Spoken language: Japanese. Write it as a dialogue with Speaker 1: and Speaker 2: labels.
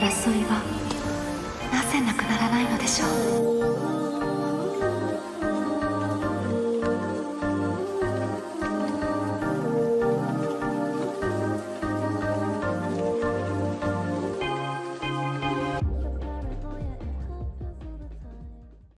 Speaker 1: 争いはなぜなくならないのでしょう？